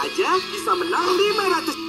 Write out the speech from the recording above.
aja bisa menang 500